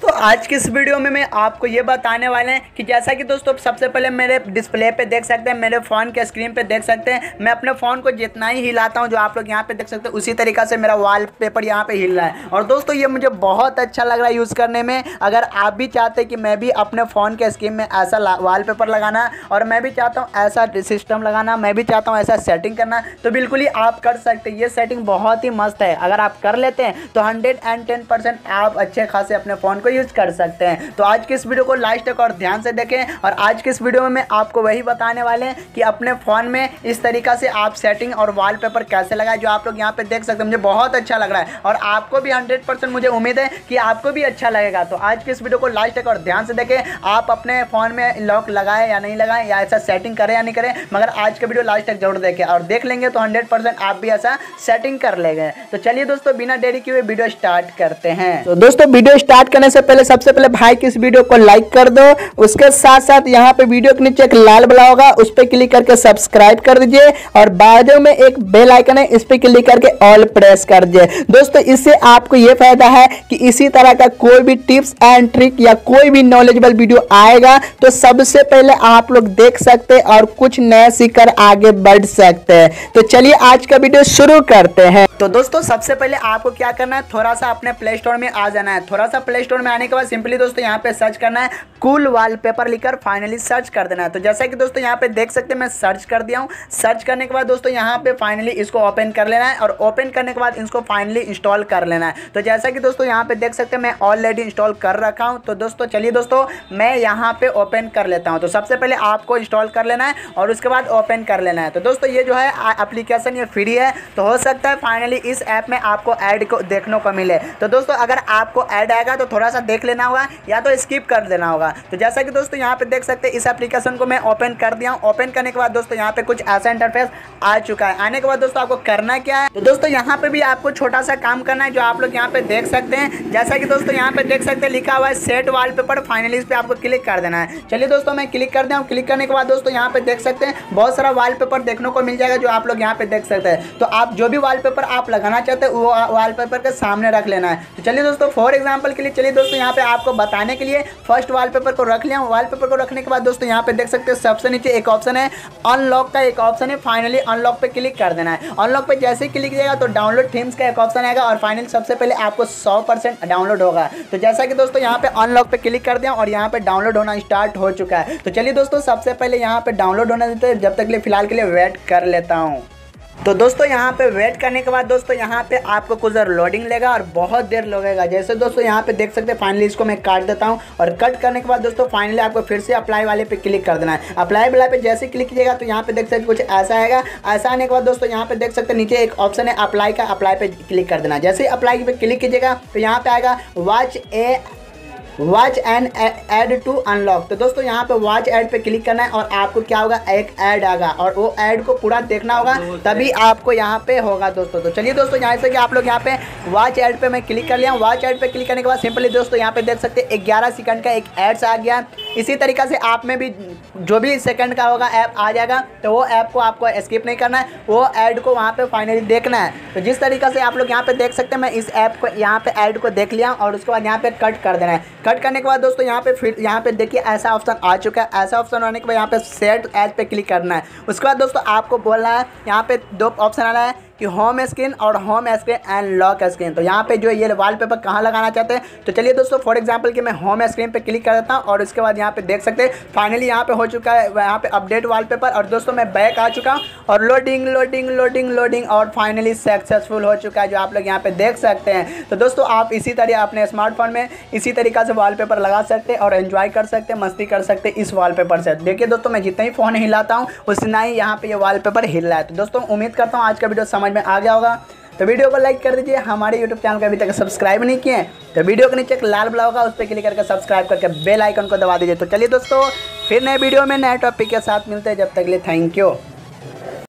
the आज की इस वीडियो में मैं आपको ये बताने वाले हैं कि जैसा कि दोस्तों सबसे पहले मेरे डिस्प्ले पे देख सकते हैं, मेरे फ़ोन के स्क्रीन पे देख सकते हैं। मैं अपने फ़ोन को जितना ही हिलाता हूँ, जो आप लोग यहाँ पे देख सकते हैं, उसी तरीका से मेरा वाल पेपर यहाँ पर हिल रहा है। और दोस्तों, ये मुझे बहुत अच्छा लग रहा है यूज़ करने में। अगर आप भी चाहते कि मैं भी अपने फ़ोन के स्क्रीन में ऐसा वाल पेपर लगाना और मैं भी चाहता हूँ ऐसा सिस्टम लगाना, मैं भी चाहता हूँ ऐसा सेटिंग करना तो बिल्कुल ही आप कर सकते ये सेटिंग बहुत ही मस्त है। अगर आप कर लेते हैं तो हंड्रेड आप अच्छे खासे अपने फ़ोन को यूज़ कर सकते हैं। तो आज की इस वीडियो को लास्ट तक और ध्यान से देखें और आज की इस वीडियो में मैं आपको वही बताने वाले हैं कि अपने फ़ोन में इस तरीका से आप सेटिंग और वॉलपेपर कैसे लगाए, जो आप लोग यहाँ पे देख सकते हैं। मुझे बहुत अच्छा लग रहा है और आपको भी हंड्रेड मुझे उम्मीद है कि आपको भी अच्छा लगेगा। तो आज की इस वीडियो को लास्ट तक और ध्यान से देखें, आप अपने फ़ोन में लॉक लगाए या नहीं लगाएँ, या ऐसा सेटिंग करें या नहीं करें, मगर आज का वीडियो लास्ट तक ज़रूर देखें और देख लेंगे तो हंड्रेड आप भी ऐसा सेटिंग कर लेंगे। तो चलिए दोस्तों, बिना देरी किए वीडियो स्टार्ट करते हैं। तो दोस्तों, वीडियो स्टार्ट करने से पहले सबसे पहले भाई की इस वीडियो को लाइक कर दो। उसके साथ साथ यहाँ पे वीडियो के नीचे एक लाल बला होगा, उस पर क्लिक करके सब्सक्राइब कर दीजिए और बाजू में एक बेल आइकन है, इस पर क्लिक करके ऑल प्रेस कर दीजिए। दोस्तों, इससे आपको ये फ़ायदा है कि इसी तरह का कोई भी टिप्स एंड ट्रिक या कोई भी नॉलेजेबल वीडियो आएगा तो सबसे पहले आप लोग देख सकते हैं और कुछ नया सीखकर आगे बढ़ सकते हैं। तो चलिए आज का वीडियो शुरू करते हैं। तो दोस्तों, सबसे पहले आपको क्या करना है? थोड़ा सा अपने प्ले स्टोर में आ जाना है। थोड़ा सा प्ले स्टोर में आने के बाद सिंपली दोस्तों यहाँ पे सर्च करना है कूल वॉलपेपर लिखकर फाइनली सर्च कर देना है। तो जैसा कि दोस्तों यहाँ पे देख सकते हैं, मैं सर्च कर दिया हूँ। सर्च करने के बाद दोस्तों यहाँ पे फाइनली इसको ओपन कर लेना है और ओपन करने के बाद इसको फाइनली इंस्टॉल कर लेना है। तो जैसा कि दोस्तों यहाँ पे देख सकते हैं, मैं ऑलरेडी इंस्टॉल कर रखा हूँ। तो दोस्तों चलिए दोस्तों, मैं यहाँ पे ओपन कर लेता हूँ। तो सबसे पहले आपको इंस्टॉल कर लेना है और उसके बाद ओपन कर लेना है। तो दोस्तों ये जो है एप्लीकेशन ये फ्री है। तो हो सकता है फाइनली इस ऐप में आपको ऐड को देखने को मिले। तो दोस्तों अगर आपको ऐड आएगा तो थोड़ा सा देख लेना होगा, या तो स्किप कर देना होगा। तो जैसा कि दोस्तों यहाँ पे देख सकते हैं, इस एप्लीकेशन को मैं ओपन कर दिया हूँ। ओपन करने के बाद दोस्तों यहाँ पे कुछ ऐसा इंटरफेस आ चुका है। आने के बाद दोस्तों आपको करना क्या है? तो दोस्तों यहाँ पे भी आपको छोटा सा काम करना है, जो आप लोग यहाँ पे देख सकते हैं। जैसा कि दोस्तों यहाँ पे देख सकते हैं, लिखा हुआ है सेट वाल पेपर फाइनली पर आपको क्लिक कर देना है। चलिए दोस्तों मैं क्लिक कर दिया क्लिक करने के बाद दोस्तों यहाँ पे देख सकते हैं, बहुत सारा वाल देखने को मिल जाएगा, जो आप लोग यहाँ पे देख सकते हैं। तो आप जो भी वाल आप लगाना चाहते हैं, वो वाल के सामने रख लेना है। तो चलिए दोस्तों फॉर एग्ज़ाम्पल के लिए चलिए दोस्तों यहाँ पे आपको बताने के लिए फ़र्स्ट वाल पेपर को रख लिया। वाल पेपर को रखने के बाद दोस्तों यहाँ पे देख सकते हैं सबसे नीचे एक ऑप्शन है। अनलॉक का एक ऑप्शन है। फाइनली अनलॉक पे क्लिक कर देना है। अनलॉक पे जैसे ही क्लिक किया तो डाउनलोड थीम्स का एक ऑप्शन आएगा और फाइनल सबसे पहले आपको सौ डाउनलोड होगा। तो जैसा कि दोस्तों यहाँ पे अनलॉक पे क्लिक कर दिया और यहाँ पे डाउनलोड होना स्टार्ट हो चुका है। तो चलिए दोस्तों सबसे पहले यहाँ पे डाउनलोड होना देते जब तक फ़िलहाल के लिए वेट कर लेता हूँ। तो दोस्तों, यहाँ पे वेट करने के बाद दोस्तों, यहाँ पे आपको कुछ देर लोडिंग लेगा और बहुत देर लगेगा। जैसे दोस्तों, यहाँ पे देख सकते हैं फाइनली इसको मैं काट देता हूँ और कट करने के बाद दोस्तों फाइनली आपको फिर से अप्लाई वाले पे क्लिक कर देना है। अप्लाई वाले पे जैसे क्लिक कीजिएगा तो यहाँ पे देख सकते कुछ ऐसा आएगा। ऐसा आने के बाद दोस्तों, यहाँ पे देख सकते नीचे एक ऑप्शन है अप्लाई का अप्लाई पे क्लिक कर देना। जैसे अप्लाई पे क्लिक कीजिएगा तो यहाँ पे आएगा watch a watch and ad to unlock तो दोस्तों यहाँ पे वॉच एड पे क्लिक करना है और आपको क्या होगा? एक ऐड आगा और वो ऐड को पूरा देखना होगा तभी आपको यहाँ पे होगा दोस्तों। तो चलिए दोस्तों यहाँ से कि आप लोग यहाँ पे वॉच एड पे मैं क्लिक कर लिया वॉच एड पे क्लिक करने के बाद सिंपली दोस्तों यहाँ पे देख सकते हैं ग्यारह सेकंड का एक एड्स आ गया। इसी तरीका से आप में भी जो भी सेकंड का होगा ऐप आ जाएगा तो वो ऐप को आपको स्किप नहीं करना है, वो ऐड को वहाँ पे फाइनली देखना है। तो जिस तरीका से आप लोग यहाँ पे देख सकते हैं, मैं इस ऐप को, यहाँ पे ऐड को देख लिया और उसके बाद यहाँ पे कट कर देना है। कट करने के बाद दोस्तों, यहाँ पे फिर, यहाँ पे देखिए ऐसा ऑप्शन आ चुका है। ऐसा ऑप्शन आने के बाद यहाँ पे सेट एज पर क्लिक करना है। उसके बाद दोस्तों, आपको बोलना है, यहाँ पे दो ऑप्शन आ रहा है। कि होम स्क्रीन और home screen and lock screen तो यहाँ पे जो ये वाल पेपर कहाँ लगाना चाहते हैं? तो चलिए दोस्तों फॉर एग्ज़ाम्पल कि मैं होम स्क्रीन पे क्लिक कर देता हूँ और उसके बाद यहाँ पे देख सकते हैं फाइनली यहाँ पे हो चुका है, यहाँ पे अपडेट वाल और दोस्तों मैं बैक आ चुका हूँ और लोडिंग लोडिंग लोडिंग लोडिंग और फाइनली सक्सेसफुल हो चुका है जो आप लोग यहाँ पे देख सकते हैं। तो दोस्तों, आप इसी तरह अपने स्मार्टफ़ोन में इसी तरीका से वाल लगा सकते हैं और एंजॉय कर सकते हैं, मस्ती कर सकते हैं इस वाल से। देखिए दोस्तों, मैं जितना ही फ़ोन हिलाता हूँ, उतना ही यहाँ पे ये वाल हिल रहा है। तो दोस्तों, उम्मीद करता हूँ आज का वीडियो समझ में आ गया होगा। तो वीडियो को लाइक कर दीजिए। हमारे यूट्यूब चैनल को अभी तक सब्सक्राइब नहीं किए तो वीडियो के नीचे एक लाल बला होगा, उस पर क्लिक करके सब्सक्राइब करके बेल आइकन को दबा दीजिए। तो चलिए दोस्तों, फिर नए वीडियो में नए टॉपिक के साथ मिलते हैं। जब तक लिए थैंक यू